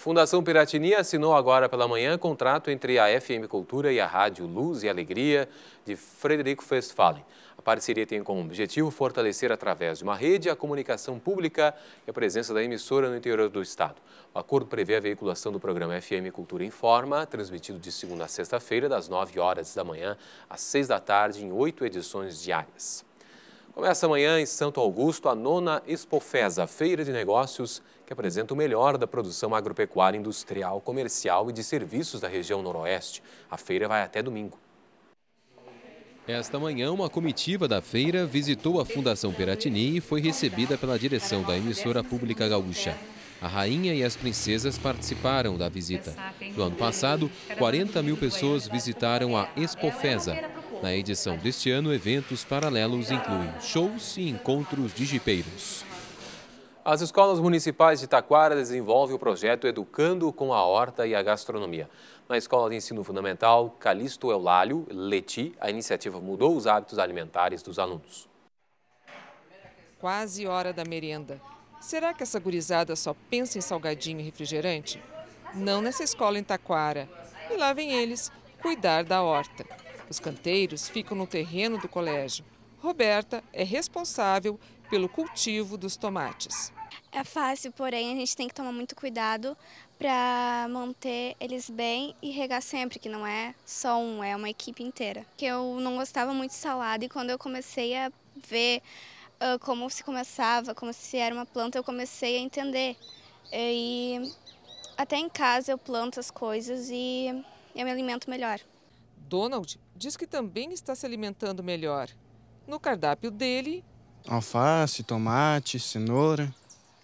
Fundação Piratini assinou agora pela manhã contrato entre a FM Cultura e a Rádio Luz e Alegria de Frederico Westphalen. A parceria tem como objetivo fortalecer através de uma rede a comunicação pública e a presença da emissora no interior do estado. O acordo prevê a veiculação do programa FM Cultura Informa, transmitido de segunda a sexta-feira, das 9 horas da manhã às 6 da tarde, em oito edições diárias. Começa amanhã em Santo Augusto a nona Expofesa, feira de negócios que apresenta o melhor da produção agropecuária, industrial, comercial e de serviços da região noroeste. A feira vai até domingo. Esta manhã, uma comitiva da feira visitou a Fundação Peratini e foi recebida pela direção da emissora pública gaúcha. A rainha e as princesas participaram da visita. No ano passado, 40 mil pessoas visitaram a Expofesa, na edição deste ano, eventos paralelos incluem shows e encontros de jipeiros. As escolas municipais de Taquara desenvolvem o projeto Educando com a Horta e a Gastronomia. Na Escola de Ensino Fundamental Calixto Eulálio, Leti, a iniciativa mudou os hábitos alimentares dos alunos. Quase hora da merenda. Será que essa gurizada só pensa em salgadinho e refrigerante? Não nessa escola em Taquara. E lá vem eles, cuidar da horta. Os canteiros ficam no terreno do colégio. Roberta é responsável pelo cultivo dos tomates. É fácil, porém a gente tem que tomar muito cuidado para manter eles bem e regar sempre, que não é só um, é uma equipe inteira. Que eu não gostava muito de salada e quando eu comecei a ver uh, como se começava, como se era uma planta, eu comecei a entender. E até em casa eu planto as coisas e eu me alimento melhor. Donald diz que também está se alimentando melhor. No cardápio dele, alface, tomate, cenoura,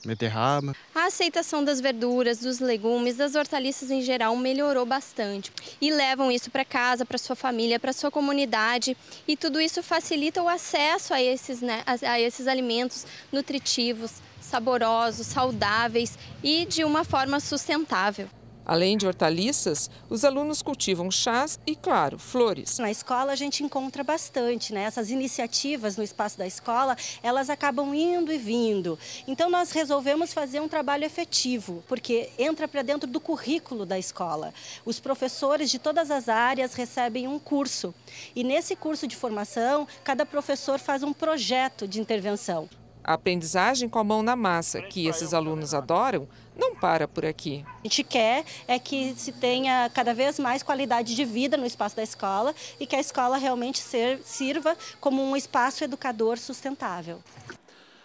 beterraba. A aceitação das verduras, dos legumes, das hortaliças em geral melhorou bastante. E levam isso para casa, para sua família, para sua comunidade. E tudo isso facilita o acesso a esses, né, a esses alimentos nutritivos, saborosos, saudáveis e de uma forma sustentável. Além de hortaliças, os alunos cultivam chás e, claro, flores. Na escola a gente encontra bastante, né? Essas iniciativas no espaço da escola, elas acabam indo e vindo. Então nós resolvemos fazer um trabalho efetivo, porque entra para dentro do currículo da escola. Os professores de todas as áreas recebem um curso. E nesse curso de formação, cada professor faz um projeto de intervenção. A aprendizagem com a mão na massa, que esses alunos adoram, não para por aqui. A gente quer é que se tenha cada vez mais qualidade de vida no espaço da escola e que a escola realmente ser, sirva como um espaço educador sustentável.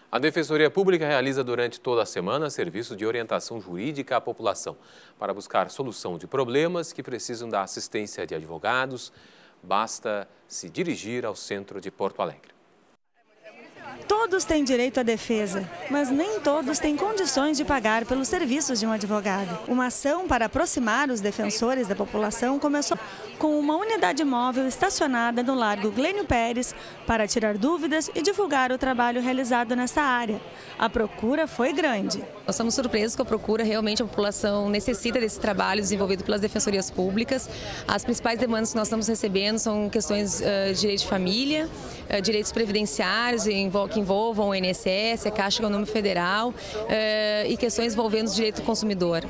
A Defensoria Pública realiza durante toda a semana serviço de orientação jurídica à população para buscar solução de problemas que precisam da assistência de advogados. Basta se dirigir ao centro de Porto Alegre. Todos têm direito à defesa, mas nem todos têm condições de pagar pelos serviços de um advogado. Uma ação para aproximar os defensores da população começou com uma unidade móvel estacionada no Largo Glênio Pérez para tirar dúvidas e divulgar o trabalho realizado nessa área. A procura foi grande. Nós estamos surpresos com a procura, realmente a população necessita desse trabalho desenvolvido pelas defensorias públicas. As principais demandas que nós estamos recebendo são questões uh, de direito de família, uh, direitos previdenciários que envolvam o INSS, a Caixa Econômica Federal uh, e questões envolvendo o direito do consumidor.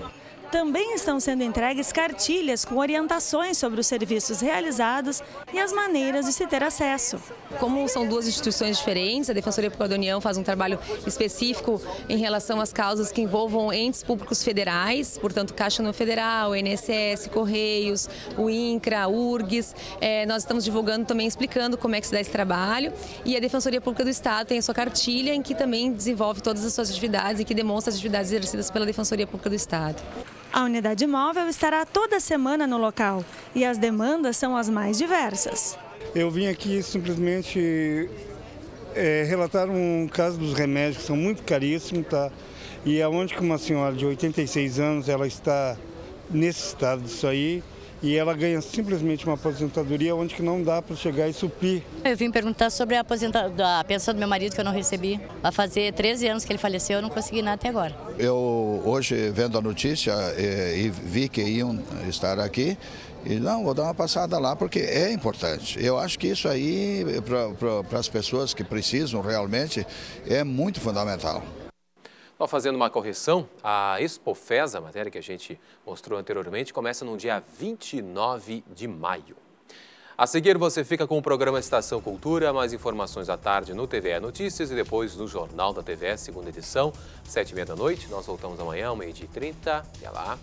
Também estão sendo entregues cartilhas com orientações sobre os serviços realizados e as maneiras de se ter acesso. Como são duas instituições diferentes, a Defensoria Pública da União faz um trabalho específico em relação às causas que envolvam entes públicos federais, portanto, Caixa no Federal, INSS, Correios, o INCRA, URGS. É, nós estamos divulgando também, explicando como é que se dá esse trabalho. E a Defensoria Pública do Estado tem a sua cartilha em que também desenvolve todas as suas atividades e que demonstra as atividades exercidas pela Defensoria Pública do Estado. A unidade móvel estará toda semana no local e as demandas são as mais diversas. Eu vim aqui simplesmente é, relatar um caso dos remédios que são muito caríssimos, tá? E aonde que uma senhora de 86 anos ela está nesse estado disso aí e ela ganha simplesmente uma aposentadoria onde que não dá para chegar e suprir. Eu vim perguntar sobre a, aposentadoria, a pensão do meu marido que eu não recebi. Vai fazer 13 anos que ele faleceu, eu não consegui nada até agora. Eu hoje vendo a notícia e, e vi que iam estar aqui, e não, vou dar uma passada lá porque é importante. Eu acho que isso aí, para as pessoas que precisam realmente, é muito fundamental. Só fazendo uma correção, a Expofesa, a matéria que a gente mostrou anteriormente, começa no dia 29 de maio. A seguir, você fica com o programa Estação Cultura, mais informações à tarde no TVE Notícias e depois no Jornal da TVE, segunda edição, sete e meia da noite. Nós voltamos amanhã, meio-dia e trinta. Até lá.